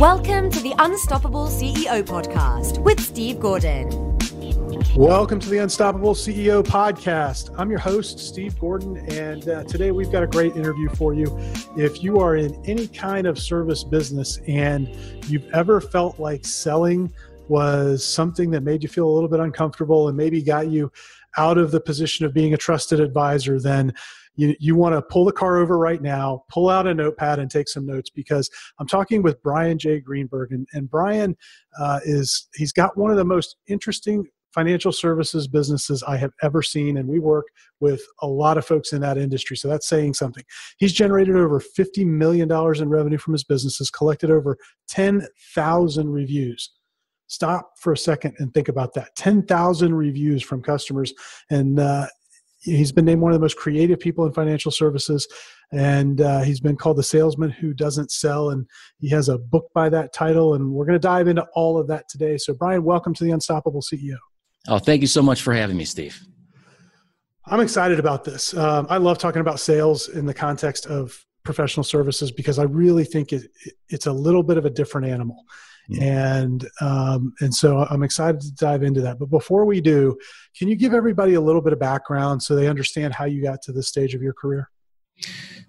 Welcome to the Unstoppable CEO podcast with Steve Gordon. Welcome to the Unstoppable CEO podcast. I'm your host, Steve Gordon, and uh, today we've got a great interview for you. If you are in any kind of service business and you've ever felt like selling was something that made you feel a little bit uncomfortable and maybe got you out of the position of being a trusted advisor, then you, you want to pull the car over right now, pull out a notepad and take some notes because I'm talking with Brian J. Greenberg. And, and Brian uh, is, he's got one of the most interesting financial services businesses I have ever seen. And we work with a lot of folks in that industry. So that's saying something. He's generated over $50 million in revenue from his businesses, collected over 10,000 reviews. Stop for a second and think about that 10,000 reviews from customers. And uh, he's been named one of the most creative people in financial services and uh, he's been called the salesman who doesn't sell and he has a book by that title and we're going to dive into all of that today so brian welcome to the unstoppable ceo Oh, thank you so much for having me, Steve. I'm excited about this. Um, I love talking about sales in the context of professional services because I really think it, it's a little bit of a different animal. And um, and so I'm excited to dive into that. But before we do, can you give everybody a little bit of background so they understand how you got to this stage of your career?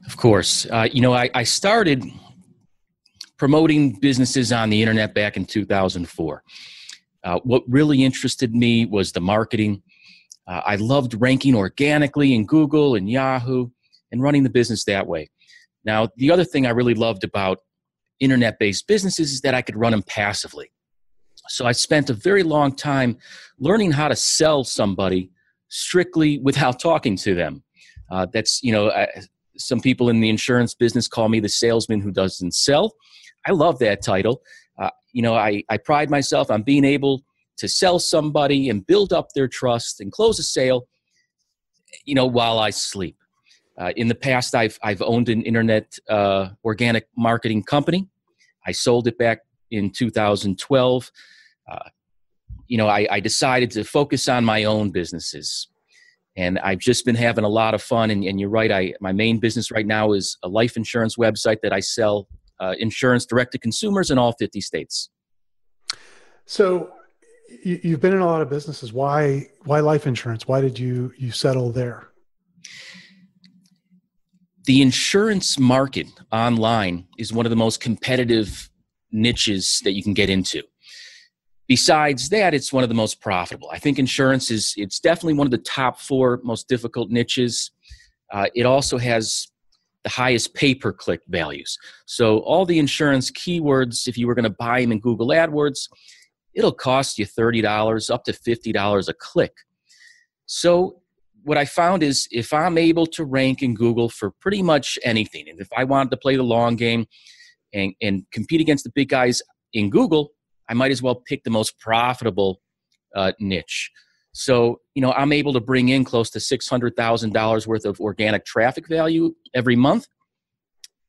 Of course. Uh, you know, I, I started promoting businesses on the internet back in 2004. Uh, what really interested me was the marketing. Uh, I loved ranking organically in Google and Yahoo and running the business that way. Now, the other thing I really loved about internet based businesses is that I could run them passively. So I spent a very long time learning how to sell somebody strictly without talking to them. Uh, that's, you know, I, some people in the insurance business call me the salesman who doesn't sell. I love that title uh, you know, I, I pride myself on being able to sell somebody and build up their trust and close a sale, you know, while I sleep. Uh, in the past, I've, I've owned an internet uh, organic marketing company. I sold it back in 2012. Uh, you know, I, I, decided to focus on my own businesses. And I've just been having a lot of fun. And, and you're right, I, my main business right now is a life insurance website that I sell uh, insurance direct to consumers in all 50 states. So you, have been in a lot of businesses. Why why life insurance? Why did you you settle there? The insurance market online is one of the most competitive niches that you can get into. Besides that, it's one of the most profitable. I think insurance is it's definitely one of the top four most difficult niches. Uh, it also has the highest pay per click values. So all the insurance keywords, if you were going to buy them in Google AdWords, it'll cost you $30 up to $50 a click. So what I found is if I'm able to rank in Google for pretty much anything, and if I wanted to play the long game and, and compete against the big guys in Google, I might as well pick the most profitable uh, niche. So, you know, I'm able to bring in close to $600,000 worth of organic traffic value every month.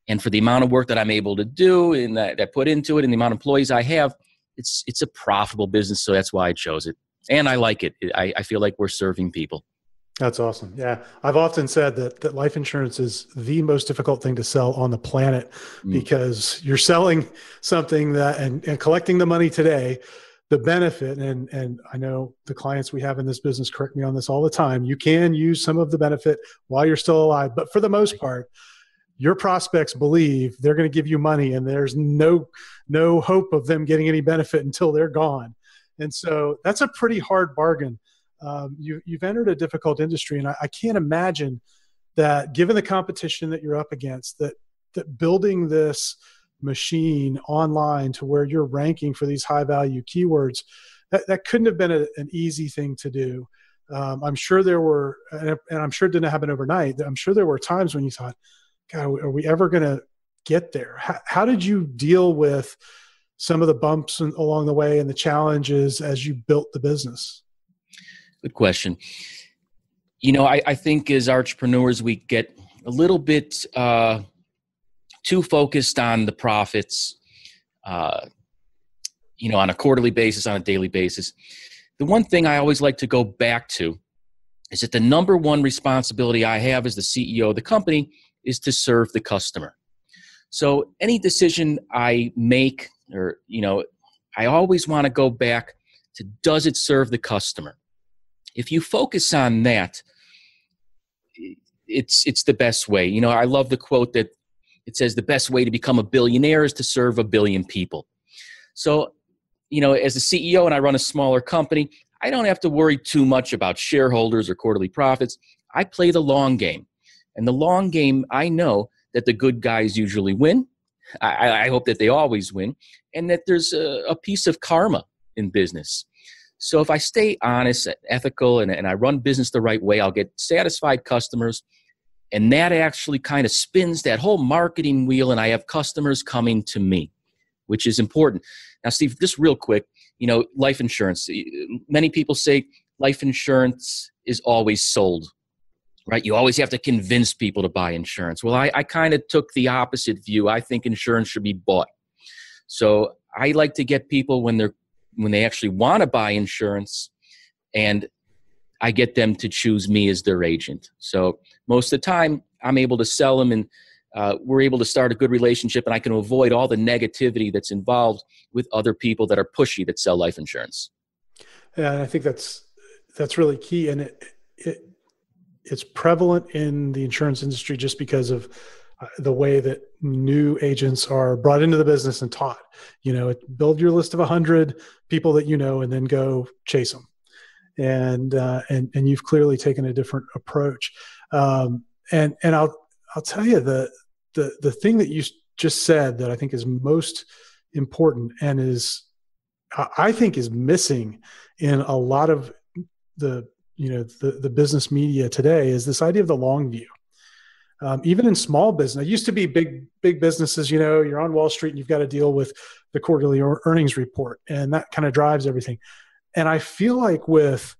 And for the amount of work that I'm able to do and that put into it and the amount of employees I have, it's it's a profitable business. So that's why I chose it. And I like it. I, I feel like we're serving people. That's awesome. Yeah. I've often said that, that life insurance is the most difficult thing to sell on the planet mm. because you're selling something that and, and collecting the money today the benefit and and i know the clients we have in this business correct me on this all the time you can use some of the benefit while you're still alive but for the most part your prospects believe they're going to give you money and there's no no hope of them getting any benefit until they're gone and so that's a pretty hard bargain um, you, you've entered a difficult industry and I, I can't imagine that given the competition that you're up against that that building this machine online to where you're ranking for these high value keywords that, that couldn't have been a, an easy thing to do. Um, i'm sure there were and i'm sure it didn't happen overnight i'm sure there were times when you thought god are we ever going to get there? How, how, did you deal with some of the bumps along the way and the challenges as you built the business good question you know i, I think as entrepreneurs we get a little bit uh, too focused on the profits, uh, you know, on a quarterly basis, on a daily basis. The one thing I always like to go back to is that the number one responsibility I have as the CEO of the company is to serve the customer. So any decision I make or you know i always want to go back to does it serve the customer if you focus on that it's it's the best way. You know i love the quote that it says the best way to become a billionaire is to serve a billion people. So you know as a ceo and i run a smaller company i don't have to worry too much about shareholders or quarterly profits. I play the long game. And the long game i know that the good guys usually win. I, I hope that they always win and that there's a, a piece of karma in business so if I stay honest, and ethical, and, and I run business the right way, I'll get satisfied customers. And that actually kind of spins that whole marketing wheel, and I have customers coming to me, which is important. Now, Steve, just real quick, you know, life insurance. Many people say life insurance is always sold, right? You always have to convince people to buy insurance. Well, I, I kind of took the opposite view. I think insurance should be bought. So I like to get people when they're when they actually want to buy insurance and I get them to choose me as their agent. So most of the time, I'm able to sell them and uh, we're able to start a good relationship and I can avoid all the negativity that's involved with other people that are pushy that sell life insurance. Yeah, I think that's that's really key, and it, it it's prevalent in the insurance industry just because of the way that new agents are brought into the business and taught. You know, build your list of a hundred people that you know, and then go chase them. And uh, and and you've clearly taken a different approach. Um, and and I'll I'll tell you the the the thing that you just said that I think is most important and is I think is missing in a lot of the you know the the business media today is this idea of the long view um, even in small business. It used to be big big businesses. You know, you're on Wall Street and you've got to deal with the quarterly earnings report, and that kind of drives everything. And I feel like with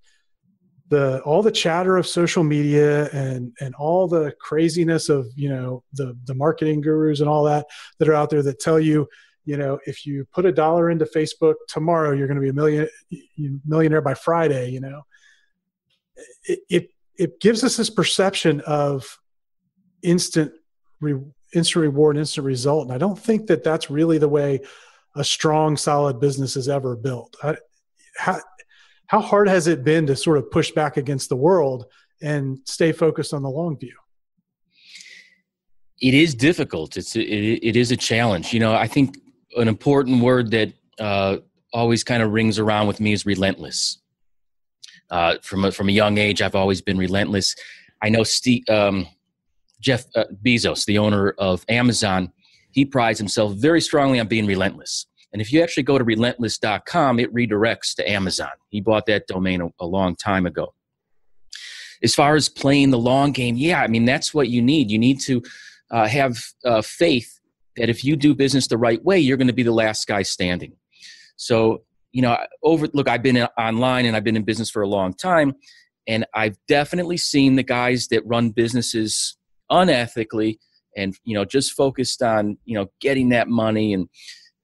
the all the chatter of social media and and all the craziness of you know the the marketing gurus and all that that are out there that tell you you know if you put a dollar into facebook tomorrow you're going to be a million millionaire by friday you know it, it it gives us this perception of instant re, instant reward, instant result. And I don't think that that's really the way a strong, solid business is ever built. I, how, how hard has it been to sort of push back against the world and stay focused on the long view? It is difficult. It's it, it is a challenge. You know, I think an important word that uh, always kind of rings around with me is relentless. Uh, from a, from a young age, I've always been relentless. I know Steve, um, Jeff uh, Bezos, the owner of Amazon, he prides himself very strongly on being relentless. And if you actually go to relentless.com, it redirects to Amazon. He bought that domain a, a long time ago. As far as playing the long game, yeah, I mean, that's what you need. You need to uh, have uh, faith that if you do business the right way, you're going to be the last guy standing. So, you know, over look, I've been online and I've been in business for a long time, and I've definitely seen the guys that run businesses unethically and you know just focused on you know getting that money and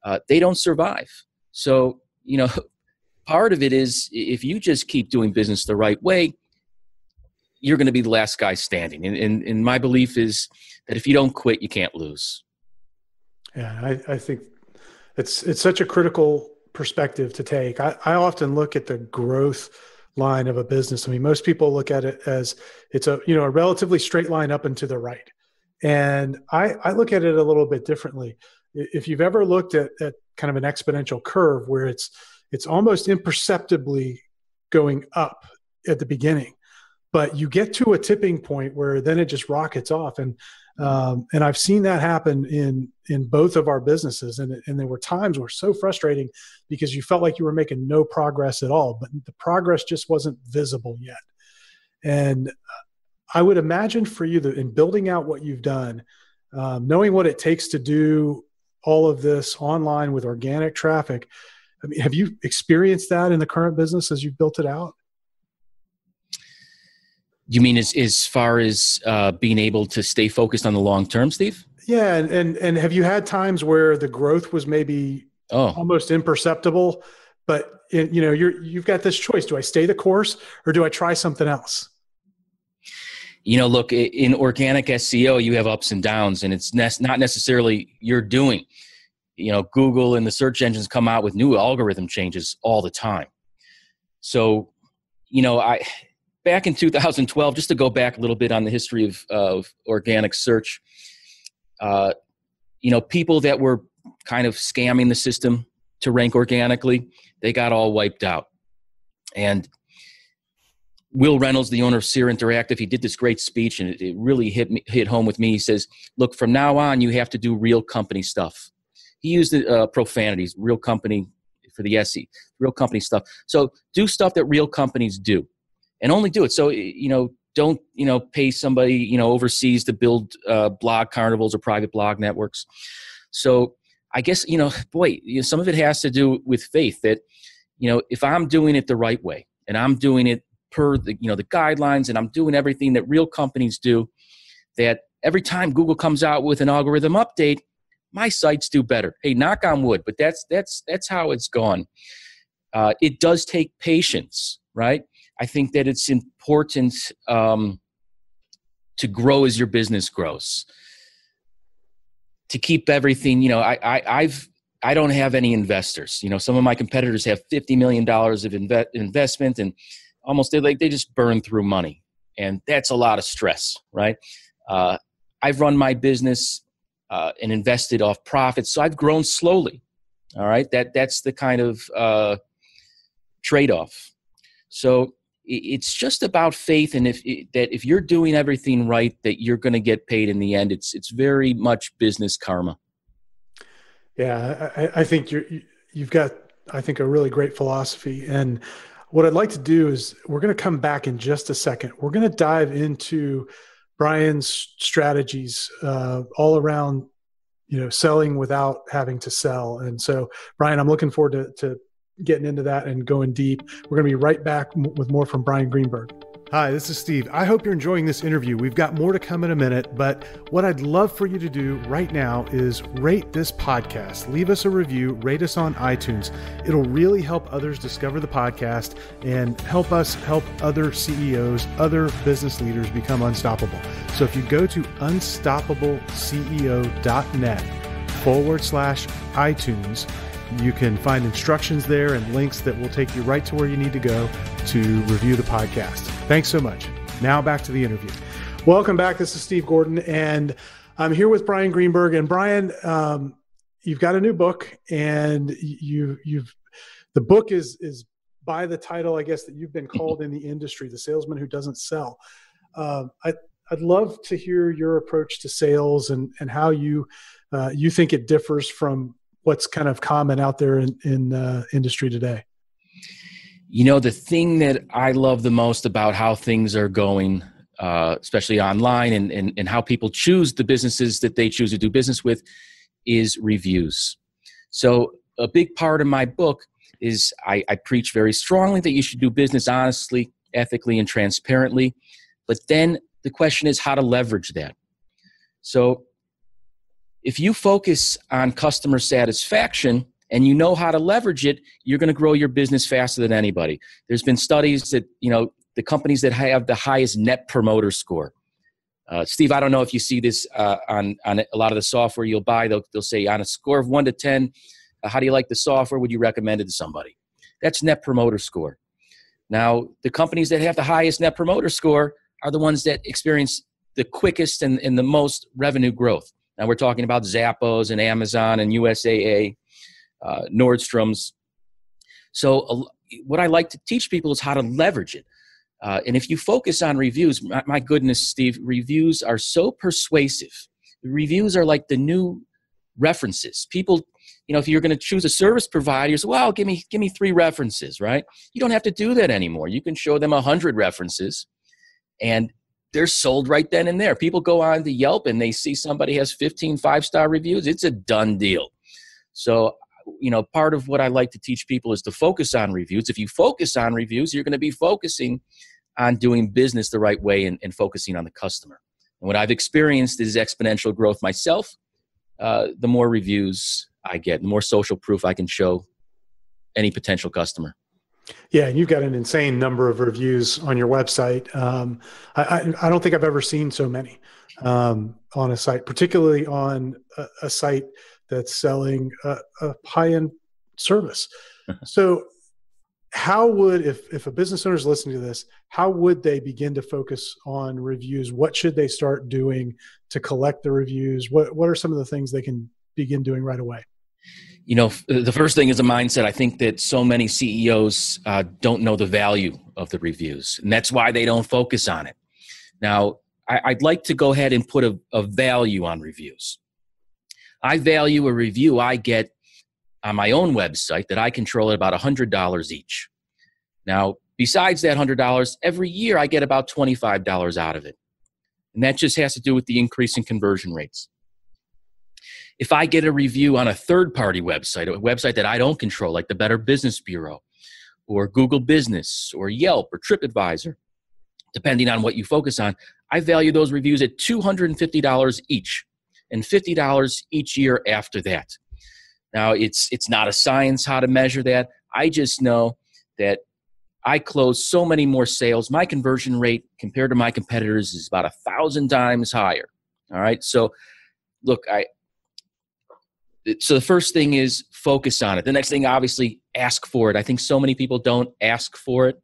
uh, they don't survive. So you know part of it is if you just keep doing business the right way you're going to be the last guy standing. And, and, and my belief is that if you don't quit you can't lose. Yeah I, I think it's it's such a critical perspective to take. I, I often look at the growth line of a business. I mean, most people look at it as it's a you know a relatively straight line up and to the right, and I, I look at it a little bit differently. If you've ever looked at, at kind of an exponential curve where it's it's almost imperceptibly going up at the beginning, but you get to a tipping point where then it just rockets off and um, and I've seen that happen in in both of our businesses, and and there were times where so frustrating because you felt like you were making no progress at all, but the progress just wasn't visible yet. And I would imagine for you that in building out what you've done, um, knowing what it takes to do all of this online with organic traffic, I mean, have you experienced that in the current business as you've built it out? You mean as as far as uh, being able to stay focused on the long term, Steve? Yeah, and, and and have you had times where the growth was maybe oh. almost imperceptible, but in, you know you're you've got this choice: do I stay the course or do I try something else? You know, look in organic SEO, you have ups and downs, and it's ne- not necessarily your doing. you know google and the search engines come out with new algorithm changes all the time so you know i back in 2012 just to go back a little bit on the history of, of organic search uh, you know people that were kind of scamming the system to rank organically they got all wiped out. And Wil Reynolds the owner of Seer Interactive he did this great speech and it, really hit me, hit home with me. He says look from now on you have to do real company stuff. He used uh, profanities, real company for the SE, real company stuff. So do stuff that real companies do, and only do it. So you know, don't you know pay somebody you know overseas to build uh, blog carnivals or private blog networks. So I guess you know, boy, you know, some of it has to do with faith that you know if I'm doing it the right way and I'm doing it per the you know the guidelines and I'm doing everything that real companies do, that every time Google comes out with an algorithm update, my sites do better. Hey, knock on wood, but that's that's that's how it's gone. Uh, it does take patience, right? I think that it's important um, to grow as your business grows. To keep everything, you know, I, I I've I don't have any investors. You know, some of my competitors have fifty million dollars of inve- investment, and almost they like they just burn through money, and that's a lot of stress, right? Uh, I've run my business uh, and invested off profits. So I've grown slowly. All right, that that's the kind of uh, trade off. So it's just about faith, and if that if you're doing everything right, that you're going to get paid in the end. It's it's very much business karma. Yeah, I, I think you're you've got I think a really great philosophy, and what I'd like to do is we're going to come back in just a second. We're going to dive into Brian's strategies uh, all around, you know, selling without having to sell. And so, Brian, I'm looking forward to, to getting into that and going deep. We're going to be right back with more from Brian Greenberg. Hi, this is Steve. I hope you're enjoying this interview. We've got more to come in a minute, but what I'd love for you to do right now is rate this podcast. Leave us a review, rate us on iTunes. It'll really help others discover the podcast and help us help other CEOs, other business leaders become unstoppable. So if you go to unstoppableceo.net forward slash iTunes, you can find instructions there and links that will take you right to where you need to go to review the podcast. Thanks so much. Now back to the interview. Welcome back. This is Steve Gordon, and I'm here with Brian Greenberg. And Brian, um, you've got a new book, and you you've the book is is by the title, I guess, that you've been called in the industry, the salesman who doesn't sell. Um, I, I'd love to hear your approach to sales and and how you uh, you think it differs from what's kind of common out there in, in uh, industry today. You know, the thing that I love the most about how things are going, uh, especially online and, and, and how people choose the businesses that they choose to do business with, is reviews. So, a big part of my book is I, I preach very strongly that you should do business honestly, ethically, and transparently. But then the question is how to leverage that. So, if you focus on customer satisfaction, and you know how to leverage it, you're going to grow your business faster than anybody. There's been studies that, you know, the companies that have the highest net promoter score. Uh, Steve, I don't know if you see this uh, on, on a lot of the software you'll buy. They'll, they'll say on a score of one to 10, uh, how do you like the software? Would you recommend it to somebody? That's net promoter score. Now, the companies that have the highest net promoter score are the ones that experience the quickest and, and the most revenue growth. Now, we're talking about Zappos and Amazon and USAA uh, Nordstrom's. So, uh, what I like to teach people is how to leverage it. Uh, and if you focus on reviews, my, my, goodness, Steve, reviews are so persuasive. Reviews are like the new references. People, you know, if you're going to choose a service provider, you say, "Well, give me give me three references," right? You don't have to do that anymore. You can show them a hundred references, and they're sold right then and there. People go on to Yelp and they see somebody has 15 five star reviews. It's a done deal. So you know, part of what I like to teach people is to focus on reviews. If you focus on reviews, you're going to be focusing on doing business the right way and, and focusing on the customer. And what I've experienced is exponential growth myself. Uh, the more reviews I get, the more social proof I can show any potential customer. Yeah, and you've got an insane number of reviews on your website. Um, I, I, I, don't think I've ever seen so many um, on a site, particularly on a, a, site that's selling a, a high end service. so, how would if if a business owner is listening to this, how would they begin to focus on reviews? What should they start doing to collect the reviews? What what are some of the things they can begin doing right away? You know, the first thing is a mindset. I think that so many CEOs uh, don't know the value of the reviews, and that's why they don't focus on it. Now, I, would like to go ahead and put a, a value on reviews. I value a review I get on my own website that I control at about $100 each. Now, besides that $100, every year I get about $25 out of it. And that just has to do with the increase in conversion rates. If I get a review on a third party website, a website that I don't control, like the Better Business Bureau or Google Business or Yelp or TripAdvisor, depending on what you focus on, I value those reviews at $250 each and $50 each year after that. Now, it's, it's not a science how to measure that. I just know that I close so many more sales. My conversion rate compared to my competitors is about a thousand times higher. All right. So, look, I, so the first thing is focus on it. The next thing, obviously, ask for it. I think so many people don't ask for it.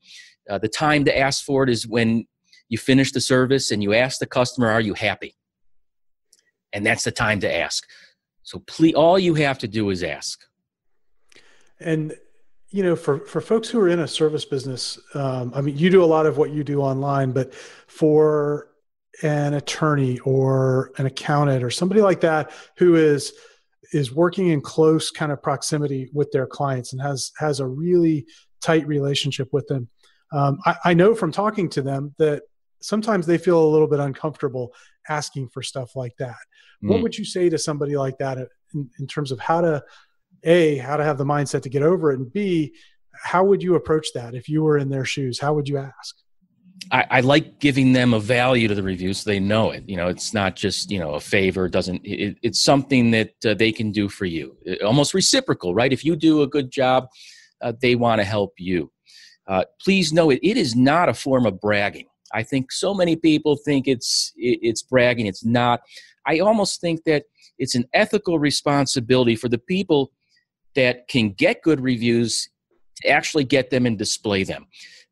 Uh, the time to ask for it is when you finish the service and you ask the customer, Are you happy? And that's the time to ask. So please, all you have to do is ask. And you know, for for folks who are in a service business, um, I mean, you do a lot of what you do online, but for an attorney or an accountant or somebody like that who is is working in close kind of proximity with their clients and has has a really tight relationship with them. Um, I, I know from talking to them that sometimes they feel a little bit uncomfortable asking for stuff like that. Mm. What would you say to somebody like that in, in terms of how to a how to have the mindset to get over it, and b how would you approach that if you were in their shoes? How would you ask? I, I, like giving them a value to the review so they know it. You know, it's not just you know a favor. Doesn't it, it's something that uh, they can do for you, it, almost reciprocal, right? If you do a good job, uh, they want to help you. Uh, please know it. It is not a form of bragging. I think so many people think it's it, it's bragging. It's not. I almost think that it's an ethical responsibility for the people that can get good reviews to actually get them and display them.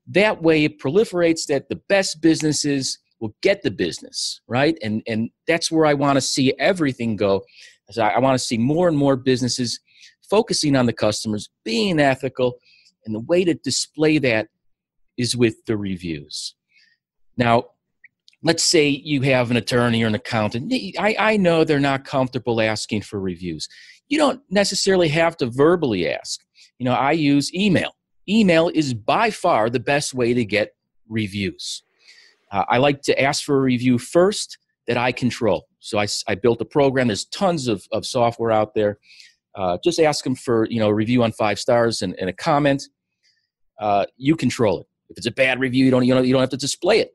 That way, it proliferates that the best businesses will get the business, right? And and that's where I want to see everything go. As I, I want to see more and more businesses focusing on the customers, being ethical, and the way to display that is with the reviews. Now, let's say you have an attorney or an accountant. I, I know they're not comfortable asking for reviews. You don't necessarily have to verbally ask. You know, I use email. Email is by far the best way to get reviews. Uh, I like to ask for a review first that I control. So I, I built a program. There's tons of, of software out there. Uh, just ask them for you know a review on five stars and, and a comment. Uh, you control it. If it's a bad review, you don't you know you don't have to display it.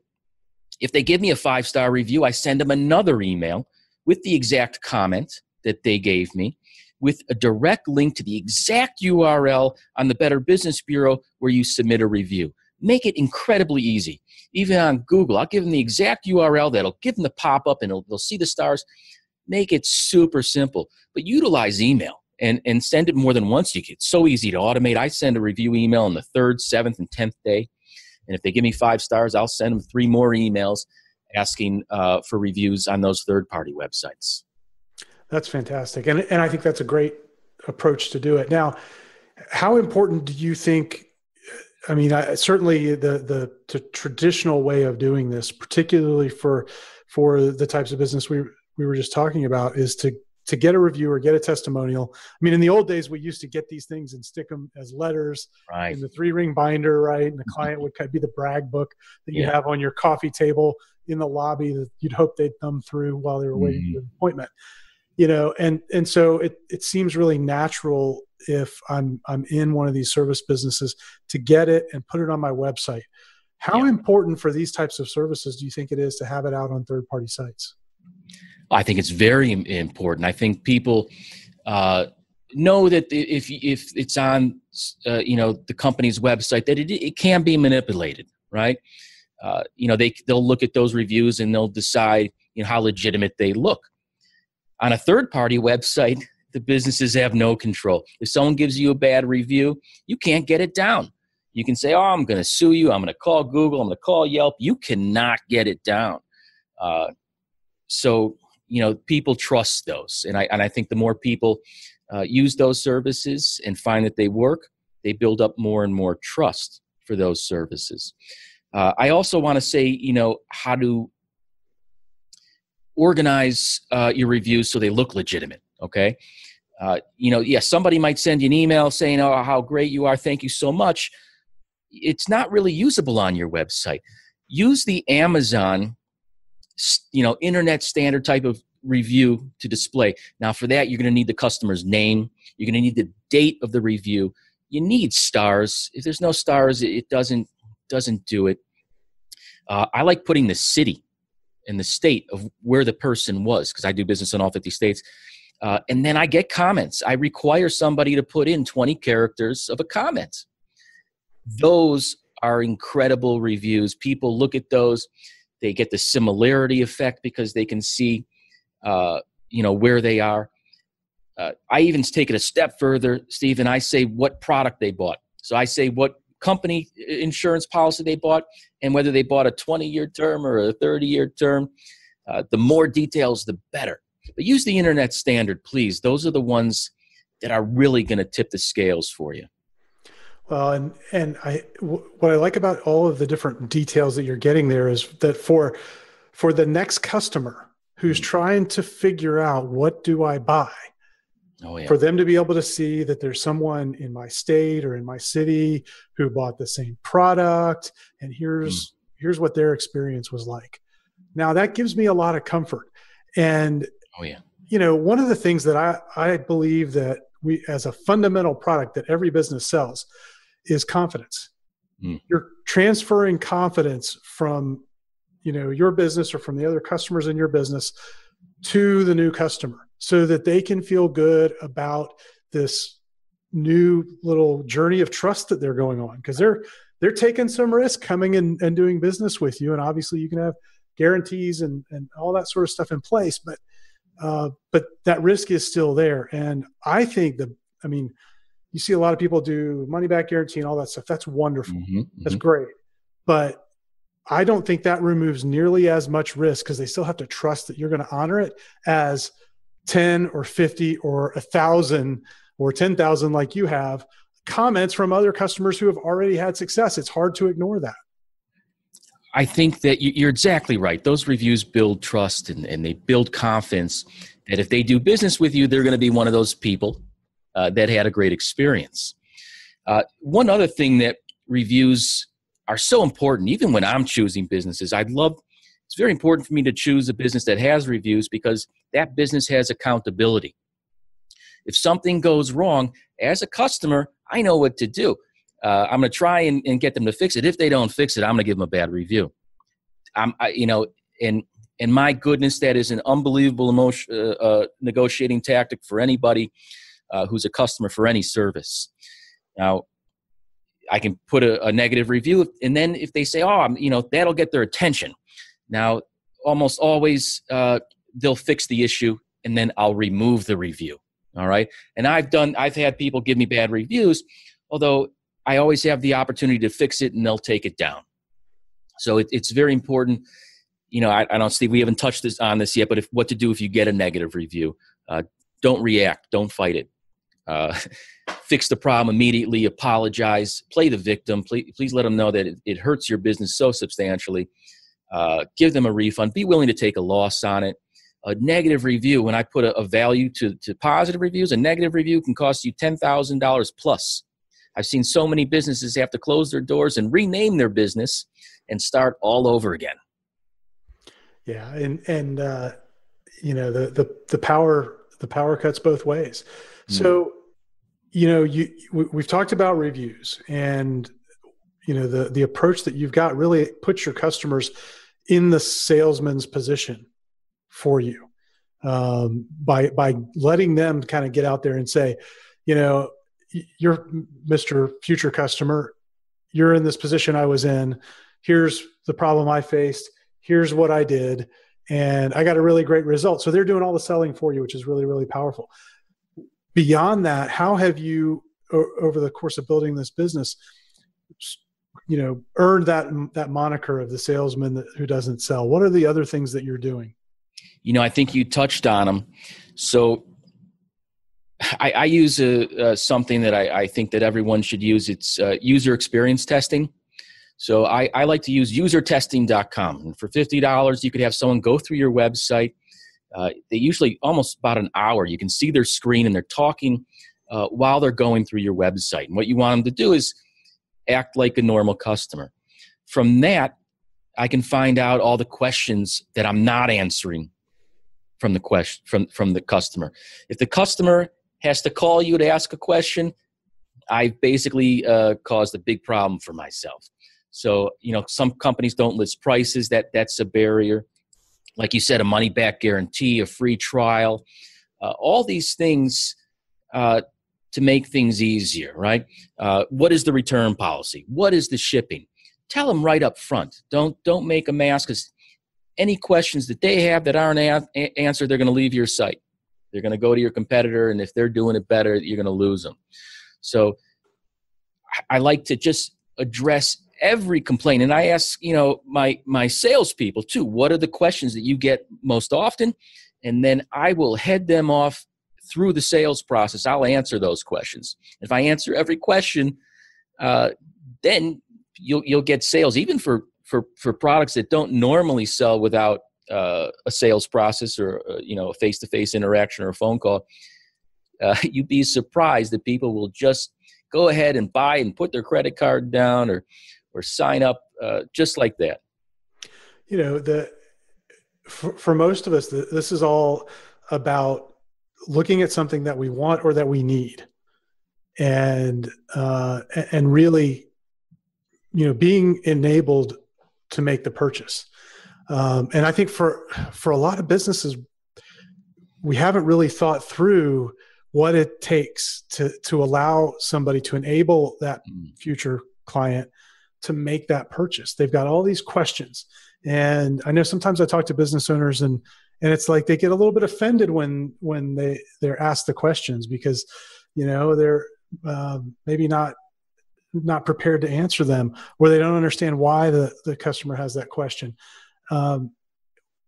If they give me a five star review, I send them another email with the exact comment that they gave me with a direct link to the exact URL on the Better Business Bureau where you submit a review. Make it incredibly easy. Even on Google, I'll give them the exact URL that'll give them the pop up and they'll see the stars. Make it super simple, but utilize email and, and send it more than once. It's so easy to automate. I send a review email on the third, seventh, and tenth day. And if they give me five stars, I'll send them three more emails asking uh, for reviews on those third party websites. That's fantastic. And, and I think that's a great approach to do it. Now, how important do you think? I mean, I, certainly the, the, the traditional way of doing this, particularly for for the types of business we we were just talking about, is to to get a review or get a testimonial. I mean, in the old days, we used to get these things and stick them as letters right. in the three ring binder, right? And the mm-hmm. client would be the brag book that you yeah. have on your coffee table in the lobby that you'd hope they'd thumb through while they were waiting mm-hmm. for an appointment. You know, and and so it it seems really natural if I'm I'm in one of these service businesses to get it and put it on my website. How yeah. important for these types of services do you think it is to have it out on third party sites? I think it's very important. I think people uh, know that if if it's on uh, you know the company's website that it, it can be manipulated, right? Uh, you know they they'll look at those reviews and they'll decide you know how legitimate they look. On a third party website, the businesses have no control. If someone gives you a bad review, you can't get it down. You can say, "Oh, I'm going to sue you. I'm going to call Google. I'm going to call Yelp." You cannot get it down. Uh, so you know, people trust those, and I and I think the more people uh, use those services and find that they work, they build up more and more trust for those services. Uh, I also want to say, you know, how to organize uh, your reviews so they look legitimate. Okay. Uh, you know, yes, yeah, somebody might send you an email saying, "Oh, how great you are! Thank you so much." It's not really usable on your website. Use the Amazon, you know, internet standard type of review to display. Now, for that, you're going to need the customer's name. You're going to need the date of the review. You need stars. If there's no stars, it doesn't doesn't do it. Uh, I like putting the city and the state of where the person was because I do business in all 50 states. Uh, and then I get comments. I require somebody to put in 20 characters of a comment. Those are incredible reviews. People look at those, they get the similarity effect because they can see, uh, you know, where they are. Uh, I even take it a step further, Steve, and I say what product they bought. So I say what company insurance policy they bought and whether they bought a 20 year term or a 30 year term. Uh, the more details, the better. But use the internet standard, please. Those are the ones that are really going to tip the scales for you. Well, and and I what I like about all of the different details that you're getting there is that for for the next customer who's mm-hmm. trying to figure out what do I buy, Oh, yeah. For them to be able to see that there's someone in my state or in my city who bought the same product, and here's mm. here's what their experience was like. Now that gives me a lot of comfort. And oh yeah, you know, one of the things that I I believe that we as a fundamental product that every business sells is confidence. Mm. You're transferring confidence from you know your business or from the other customers in your business to the new customer so that they can feel good about this new little journey of trust that they're going on. Because they're they're taking some risk coming in and doing business with you. And obviously you can have guarantees and and all that sort of stuff in place but uh, but that risk is still there. And i think the i mean you see a lot of people do money back guarantee and all that stuff. That's wonderful. Mm-hmm, that's mm-hmm. great. But i don't think that removes nearly as much risk because they still have to trust that you're going to honor it as 10 or 50 or a thousand or 10,000 like you have comments from other customers who have already had success. It's hard to ignore that. I think that you're exactly right. Those reviews build trust and, and they build confidence that if they do business with you, they're going to be one of those people uh, that had a great experience. Uh, one other thing that reviews are so important, even when I'm choosing businesses, I'd love it's very important for me to choose a business that has reviews because that business has accountability. If something goes wrong, as a customer, I know what to do. Uh, I'm going to try and, and, get them to fix it. If they don't fix it, I'm going to give them a bad review. I'm, I, you know, and and my goodness, that is an unbelievable emotion, uh, uh, negotiating tactic for anybody uh, who's a customer for any service. Now, I can put a, a, negative review, and then if they say, "Oh, you know," that'll get their attention. Now, almost always uh, they'll fix the issue and then I'll remove the review. All right. And I've done, I've had people give me bad reviews, although I always have the opportunity to fix it and they'll take it down. So it, it's very important. You know, I, I, don't see, we haven't touched this on this yet, but if what to do if you get a negative review, uh, don't react, don't fight it. Uh, fix the problem immediately, apologize, play the victim. Please, please let them know that it, it hurts your business so substantially uh, give them a refund, be willing to take a loss on it. A negative review, when I put a, a value to, to positive reviews, a negative review can cost you $10,000 plus. I've seen so many businesses have to close their doors and rename their business and start all over again. Yeah, and and uh, you know the the the power the power cuts both ways. Mm. So you know you we've talked about reviews and you know the the approach that you've got really puts your customers in the salesman's position for you um, by by letting them kind of get out there and say, you know, you're Mr. Future Customer, you're in this position I was in. Here's the problem I faced. Here's what I did, and I got a really great result. So they're doing all the selling for you, which is really really powerful. beyond that, how have you over the course of building this business, you know, earned that that moniker of the salesman that, who doesn't sell? What are the other things that you're doing? You know, I think you touched on them. So I, I use a, something that I, I, think that everyone should use. It's uh, user experience testing. So I, I like to use usertesting.com. And for $50, you could have someone go through your website. Uh, they usually almost about an hour. You can see their screen and they're talking uh, while they're going through your website. And what you want them to do is act like a normal customer. From that, I can find out all the questions that I'm not answering from the question from, from the customer. If the customer has to call you to ask a question, I've basically uh, caused a big problem for myself. So, you know, some companies don't list prices. That that's a barrier. Like you said, a money back guarantee, a free trial, uh, all these things uh, to make things easier, right? Uh, what is the return policy? What is the shipping? Tell them right up front. Don't don't make a mask because any questions that they have that aren't a- answered, they're going to leave your site. They're going to go to your competitor, and if they're doing it better, you're going to lose them. So I like to just address every complaint and i ask you know my my salespeople too what are the questions that you get most often and then i will head them off through the sales process i'll answer those questions. If i answer every question uh, then you'll you'll get sales even for for for products that don't normally sell without uh, a sales process or uh, you know a face-to-face interaction or a phone call uh, you'd be surprised that people will just go ahead and buy and put their credit card down or or sign up uh, just like that. You know the for, for most of us the, this is all about looking at something that we want or that we need and uh, and really you know being enabled to make the purchase um, and i think for for a lot of businesses we haven't really thought through what it takes to to allow somebody to enable that mm. future client to make that purchase. They've got all these questions. And I know sometimes I talk to business owners and and it's like they get a little bit offended when when they they're asked the questions because you know they're uh, maybe not not prepared to answer them or they don't understand why the, the customer has that question. Um,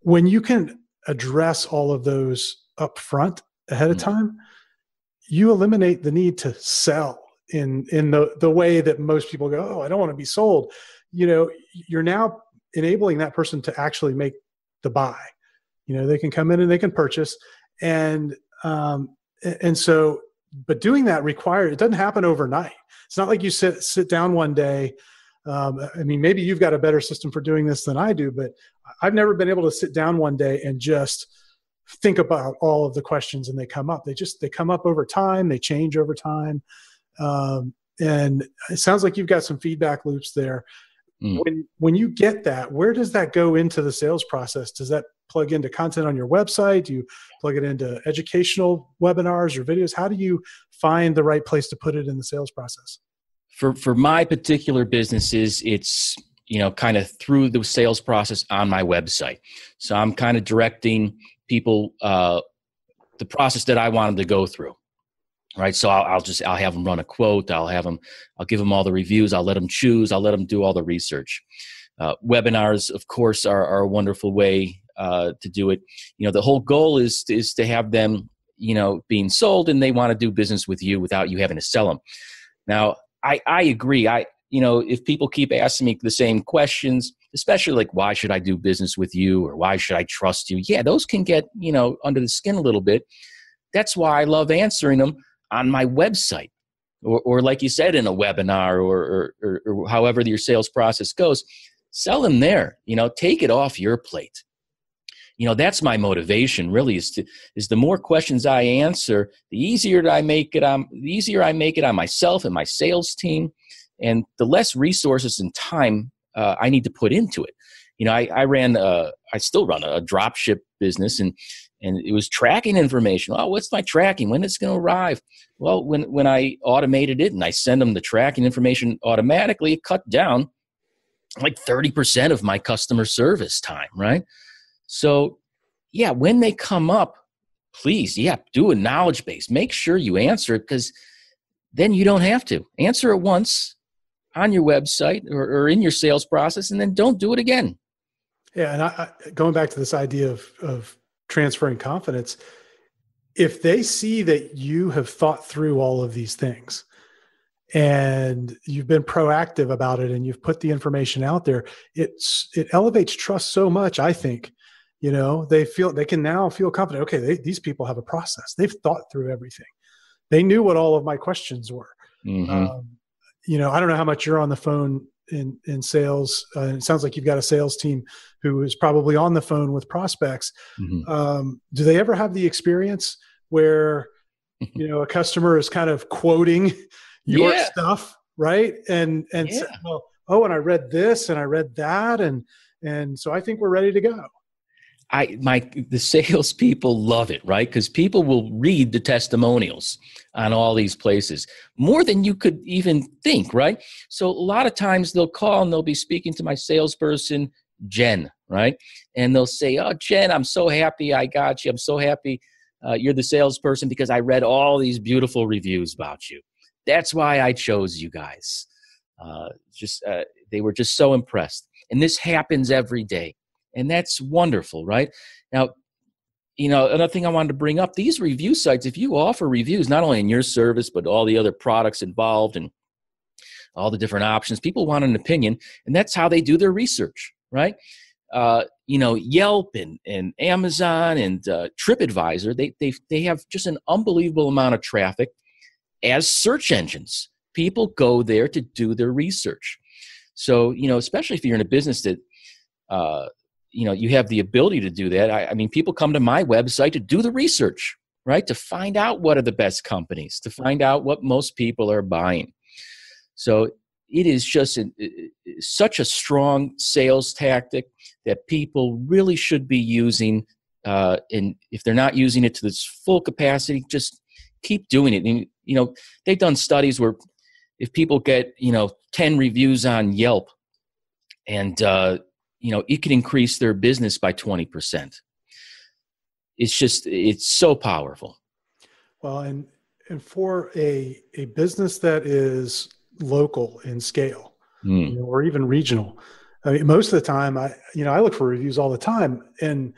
when you can address all of those up front ahead of mm. time you eliminate the need to sell in in the the way that most people go oh i don't want to be sold. You know you're now enabling that person to actually make the buy you know they can come in and they can purchase and um and so but doing that requires it doesn't happen overnight it's not like you sit sit down one day um, i mean maybe you've got a better system for doing this than i do but i've never been able to sit down one day and just think about all of the questions and they come up they just they come up over time they change over time um, and it sounds like you've got some feedback loops there. Mm. When when you get that, where does that go into the sales process? Does that plug into content on your website? Do you plug it into educational webinars or videos? How do you find the right place to put it in the sales process? For for my particular businesses, it's you know kind of through the sales process on my website. So I'm kind of directing people uh, the process that I want them to go through right so I'll, I'll, just i'll have them run a quote i'll have them i'll give them all the reviews i'll let them choose i'll let them do all the research uh, webinars of course are, are a wonderful way uh, to do it. You know the whole goal is is to have them you know being sold and they want to do business with you without you having to sell them now i i agree. I you know if people keep asking me the same questions especially like why should i do business with you? or why should i trust you? Yeah those can get you know under the skin a little bit. That's why i love answering them on my website. Or, or like you said in a webinar or, or, or however your sales process goes sell them there. You know take it off your plate you know that's my motivation really is to is the more questions i answer the easier i make it on the easier i make it on myself and my sales team and the less resources and time uh, i need to put into it you know i, I ran a, i still run a, a drop ship business and and it was tracking information. Oh, what's my tracking? When it's going to arrive? Well, when when I automated it and I send them the tracking information automatically, it cut down like 30% of my customer service time, right? So, yeah, when they come up, please, yeah, do a knowledge base. Make sure you answer it because then you don't have to. Answer it once on your website or, or in your sales process, and then don't do it again. Yeah, and I, I, going back to this idea of of transferring confidence, if they see that you have thought through all of these things and you've been proactive about it and you've put the information out there, it's it elevates trust so much. I think, you know, they feel they can now feel confident. Okay, they, these people have a process. They've thought through everything. They knew what all of my questions were. Mm-hmm. Um, you know, I don't know how much you're on the phone in in sales. Uh, it sounds like you've got a sales team who is probably on the phone with prospects. Mm-hmm. Um, do they ever have the experience where you know a customer is kind of quoting your yeah. stuff, right? And and yeah. well, oh, and I read this and I read that, and and so I think we're ready to go. I my the salespeople love it, right? Because people will read the testimonials on all these places more than you could even think, right? So a lot of times they'll call and they'll be speaking to my salesperson, Jen, right? And they'll say, "Oh, Jen, I'm so happy I got you. I'm so happy uh, you're the salesperson because I read all these beautiful reviews about you. That's why I chose you guys." Uh, just uh, they were just so impressed, and this happens every day and that's wonderful, right? Now, you know, another thing I wanted to bring up these review sites, if you offer reviews, not only in your service, but all the other products involved and all the different options, people want an opinion, and that's how they do their research, right? Uh, you know, Yelp and, and Amazon and uh, TripAdvisor, they, they, they have just an unbelievable amount of traffic as search engines. People go there to do their research. So, you know, especially if you're in a business that uh, you know you have the ability to do that. I, I, mean people come to my website to do the research right? To find out what are the best companies to find out what most people are buying. So it is just an, such a strong sales tactic that people really should be using uh, and if they're not using it to its full capacity just keep doing it. And, you know they've done studies where if people get you know 10 reviews on yelp and uh, you know it can increase their business by 20% it's just it's so powerful. Well and and for a a business that is local in scale mm. you know, or even regional i mean most of the time i you know i look for reviews all the time and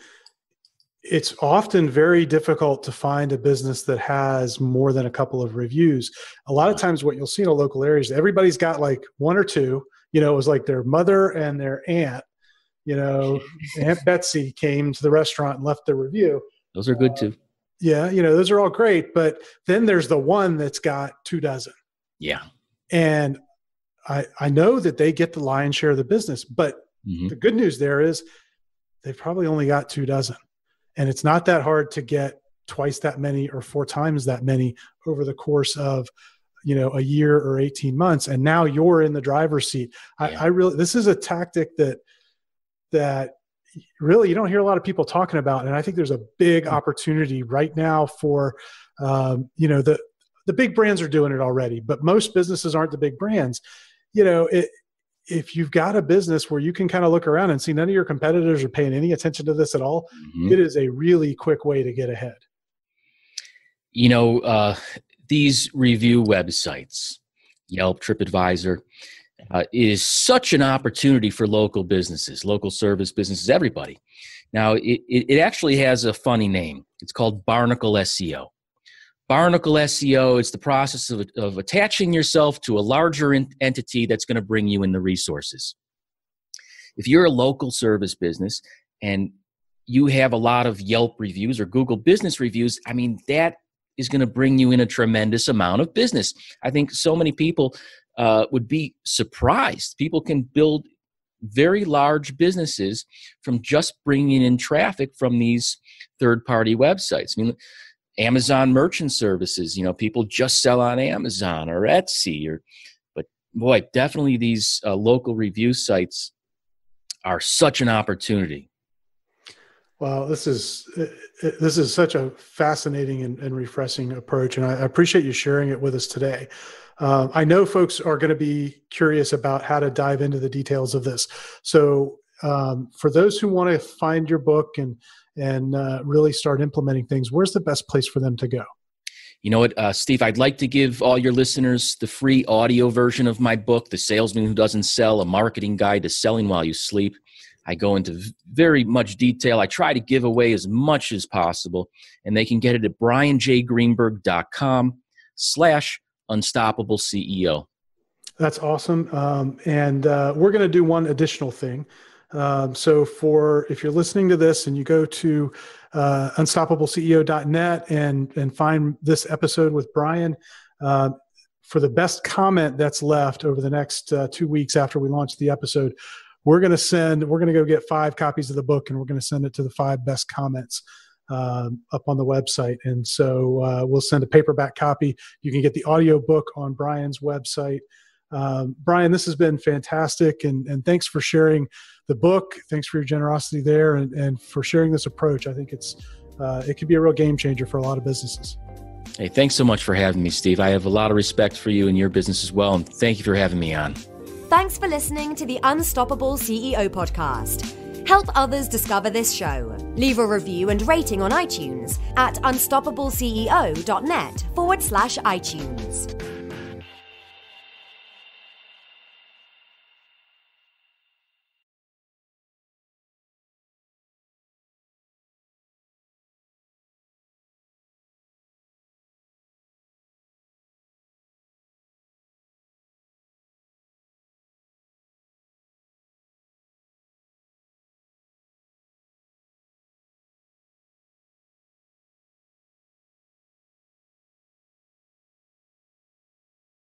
it's often very difficult to find a business that has more than a couple of reviews. A lot of times what you'll see in a local area is everybody's got like one or two you know it was like their mother and their aunt you know, Aunt Betsy came to the restaurant and left a review. Those are good uh, too. Yeah, you know, those are all great. But then there's the one that's got two dozen. Yeah. And I I know that they get the lion's share of the business, but mm-hmm. the good news there is they've probably only got two dozen. And it's not that hard to get twice that many or four times that many over the course of you know a year or 18 months and now you're in the driver's seat I, I really this is a tactic that that really you don't hear a lot of people talking about and i think there's a big hmm. opportunity right now for um, you know the the big brands are doing it already but most businesses aren't the big brands you know it, if you've got a business where you can kind of look around and see none of your competitors are paying any attention to this at all mm-hmm. it is a really quick way to get ahead you know uh, these review websites yelp tripadvisor uh, is such an opportunity for local businesses, local service businesses, everybody. Now, it, it actually has a funny name. It's called Barnacle SEO. Barnacle SEO is the process of, of attaching yourself to a larger in, entity that's going to bring you in the resources. If you're a local service business and you have a lot of Yelp reviews or Google business reviews, I mean, that is going to bring you in a tremendous amount of business. I think so many people uh, would be surprised. People can build very large businesses from just bringing in traffic from these third party websites. I mean, Amazon merchant services, you know, people just sell on Amazon or Etsy or, but boy, definitely these uh, local review sites are such an opportunity. Well, this is this is such a fascinating and, and refreshing approach, and I appreciate you sharing it with us today. Uh, I know folks are going to be curious about how to dive into the details of this. So, um, for those who want to find your book and and uh, really start implementing things, where's the best place for them to go? You know what, uh, Steve? I'd like to give all your listeners the free audio version of my book, The Salesman Who Doesn't Sell A Marketing Guide to Selling While You Sleep. I go into very much detail. I try to give away as much as possible, and they can get it at brianjgreenberg.com slash unstoppable CEO. That's awesome. Um, and uh, we're going to do one additional thing. Um, so for if you're listening to this and you go to uh, unstoppableceo.net and and find this episode with Brian, uh, for the best comment that's left over the next uh, two weeks after we launch the episode, we're going to send we're going to go get five copies of the book and we're going to send it to the five best comments um, up on the website. And so uh, we'll send a paperback copy. You can get the audio book on Brian's website. Um, Brian, this has been fantastic, and, and thanks for sharing the book. Thanks for your generosity there, and, and for sharing this approach. I think it's uh, it could be a real game changer for a lot of businesses. Hey, thanks so much for having me, Steve. I have a lot of respect for you and your business as well, and thank you for having me on. Thanks for listening to the Unstoppable CEO podcast. Help others discover this show. Leave a review and rating on iTunes at unstoppableceo.net forward slash iTunes.